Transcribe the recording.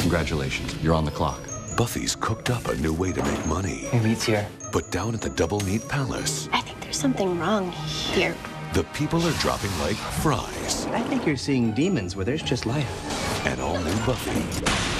Congratulations, you're on the clock. Buffy's cooked up a new way to make money. Your meat's here. But down at the Doublemeat Palace, I think there's something wrong here. the people are dropping like fries. I think you're seeing demons where there's just life. And all new Buffy